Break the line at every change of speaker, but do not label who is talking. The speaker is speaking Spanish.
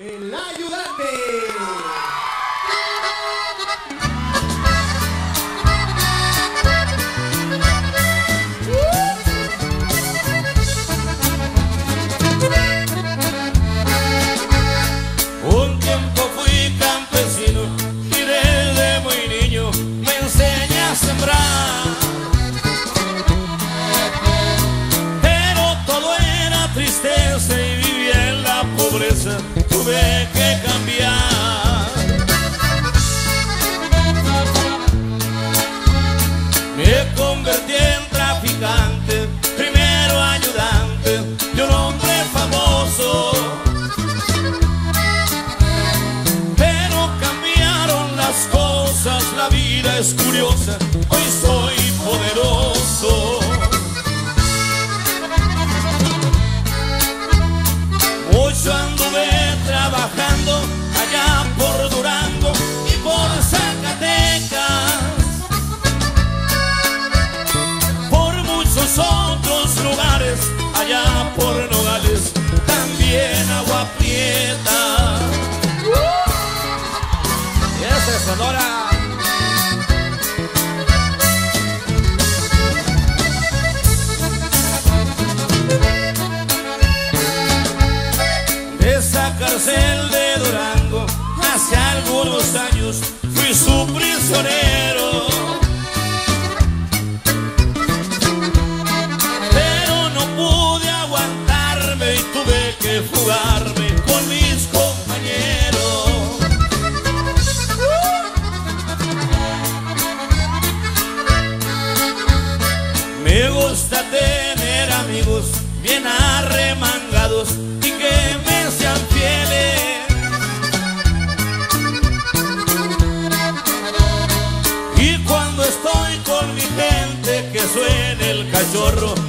El ayudante.
Un tiempo fui campesino y desde muy niño me enseñé a sembrar. Pero todo era tristeza y vivía en la pobreza, Me convertí en traficante, primero ayudante de un hombre famoso. Pero cambiaron las cosas, la vida es curiosa, hoy soy poderoso. Anduve trabajando allá por Nogales, también agua prieta.
Esa es Sonora.
De esa cárcel de Durango, hace algunos años fui su prisionero. Que fugarme con mis compañeros. Me gusta tener amigos bien arremangados y que me sean fieles. Y cuando estoy con mi gente que suene el cachorro